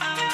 ah, ah.